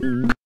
Ow!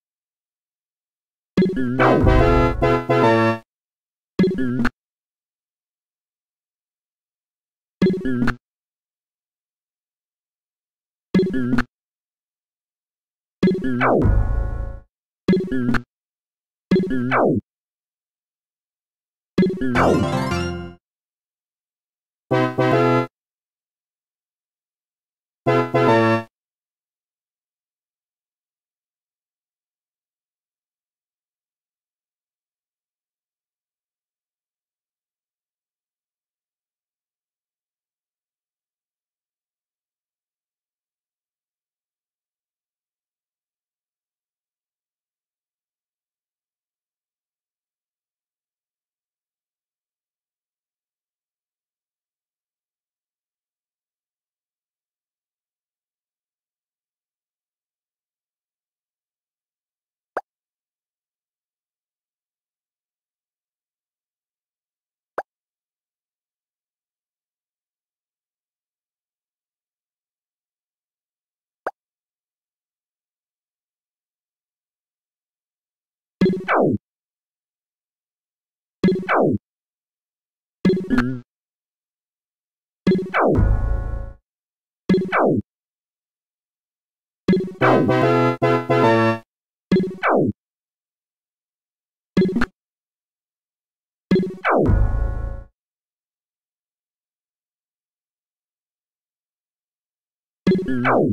Ow!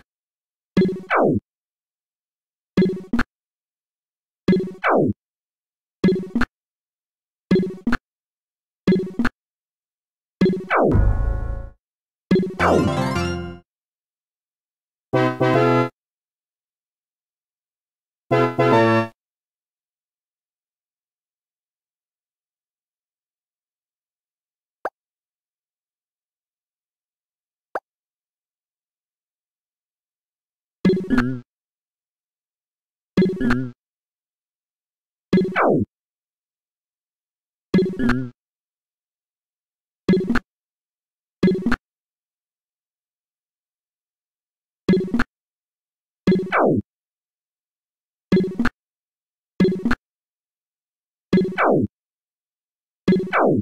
Mm-hmm. Mm-hmm. Oh!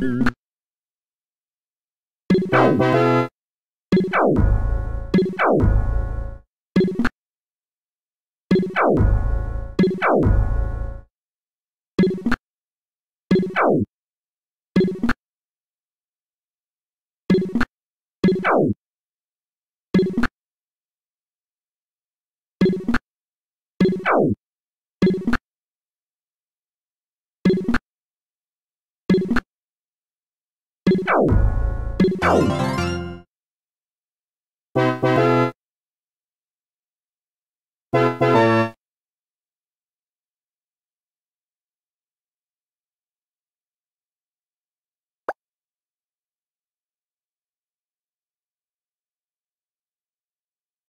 Thank you. Ow!